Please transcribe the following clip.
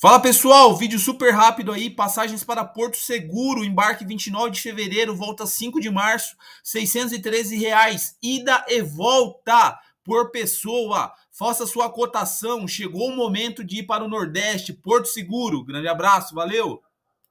Fala pessoal, vídeo super rápido aí, passagens para Porto Seguro, embarque 29 de fevereiro, volta 5 de março, 613 reais, ida e volta por pessoa. Faça sua cotação, chegou o momento de ir para o Nordeste, Porto Seguro. Grande abraço, valeu!